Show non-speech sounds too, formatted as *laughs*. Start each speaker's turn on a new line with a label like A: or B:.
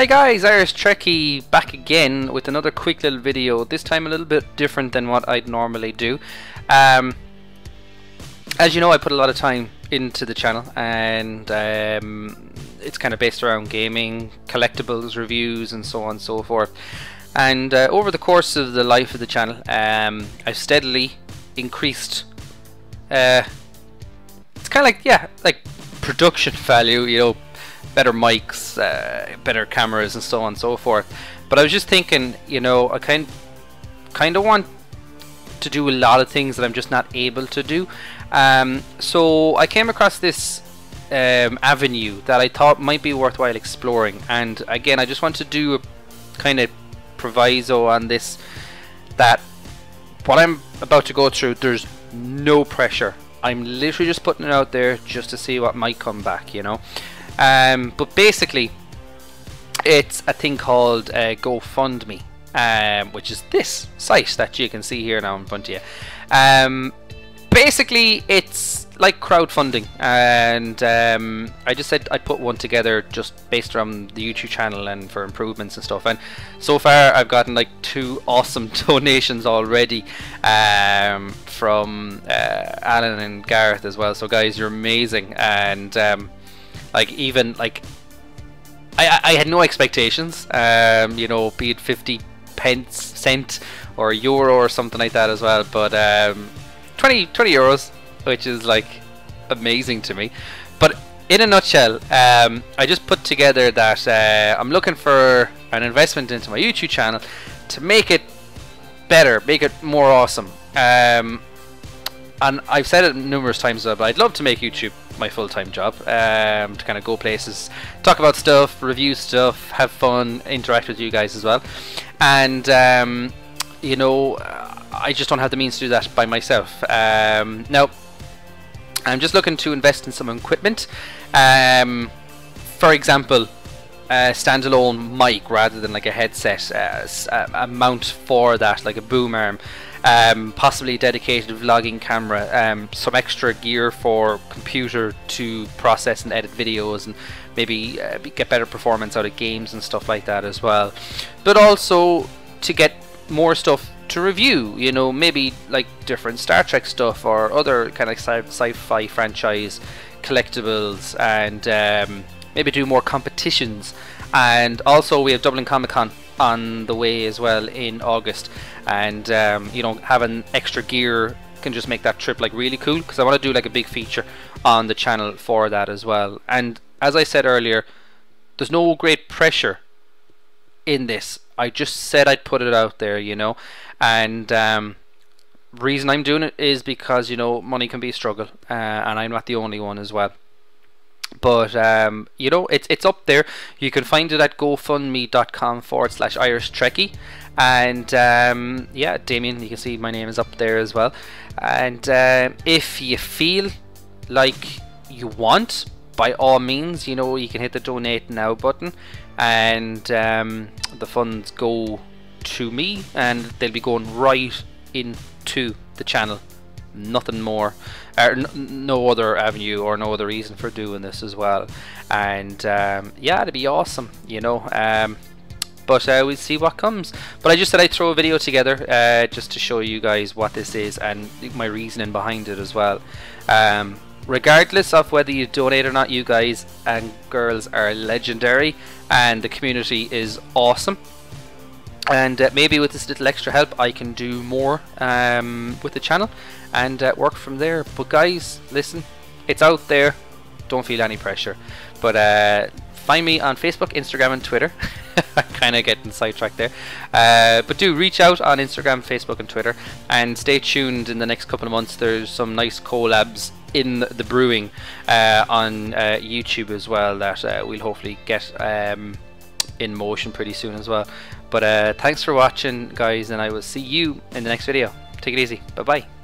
A: Hi guys, Irish Trekkie back again with another quick little video, this time a little bit different than what I'd normally do. Um, as you know I put a lot of time into the channel and um, it's kind of based around gaming, collectibles, reviews and so on and so forth. And uh, over the course of the life of the channel um, I've steadily increased uh, it's kind of like, yeah, like production *laughs* value, you know, better mics, uh, better cameras, and so on and so forth. But I was just thinking, you know, I kind kind of want to do a lot of things that I'm just not able to do. Um, so I came across this um, avenue that I thought might be worthwhile exploring. And again, I just want to do a kind of proviso on this that what I'm about to go through, there's no pressure. I'm literally just putting it out there just to see what might come back, you know. Um, but basically, it's a thing called uh, GoFundMe, um, which is this site that you can see here now in front of you. Um, basically, it's like crowdfunding, and um, I just said I'd put one together just based on the YouTube channel and for improvements and stuff. And so far, I've gotten like two awesome *laughs* donations already um, from uh, Alan and Gareth as well. So, guys, you're amazing, and um, like even like I, I had no expectations. Um, you know be it 50 pence cent or euro or something like that as well. But um, 20 20 euros which is like amazing to me. But in a nutshell um, I just put together that uh, I'm looking for an investment into my YouTube channel to make it better make it more awesome. Um, and I've said it numerous times but I'd love to make YouTube my full-time job um, to kind of go places, talk about stuff, review stuff, have fun, interact with you guys as well. And um, you know, I just don't have the means to do that by myself. Um, now, I'm just looking to invest in some equipment. Um, for example, a standalone mic rather than like a headset, uh, a mount for that, like a boom arm um, possibly dedicated vlogging camera, um, some extra gear for computer to process and edit videos and maybe uh, get better performance out of games and stuff like that as well. But also to get more stuff to review, you know, maybe like different Star Trek stuff or other kind of sci-fi franchise collectibles and um, maybe do more competitions. And also we have Dublin Comic Con on the way as well in August. And um, you know having extra gear can just make that trip like really cool because I want to do like a big feature on the channel for that as well. And as I said earlier there's no great pressure in this. I just said I'd put it out there you know? And um, reason I'm doing it is because you know money can be a struggle uh, and I'm not the only one as well but um, you know it's it's up there. You can find it at gofundme.com forward slash irish trekkie. And um, yeah damien you can see my name is up there as well. And uh, if you feel like you want by all means you know you can hit the donate now button. And um, the funds go to me and they'll be going right into the channel nothing more or no other avenue or no other reason for doing this as well. And um, yeah it'd be awesome you know um, but uh, we'll see what comes. But I just said I'd throw a video together uh, just to show you guys what this is and my reasoning behind it as well. Um, regardless of whether you donate or not you guys and girls are legendary and the community is awesome and uh, maybe with this little extra help I can do more um, with the channel and uh, work from there. But guys listen it's out there. Don't feel any pressure. But uh, find me on Facebook Instagram and Twitter. *laughs* I'm kind of getting sidetracked there. Uh, but do reach out on Instagram Facebook and Twitter and stay tuned in the next couple of months. There's some nice collabs in the brewing uh, on uh, YouTube as well that we'll hopefully get um, in motion pretty soon as well. But uh, thanks for watching guys and I will see you in the next video. Take it easy. Bye bye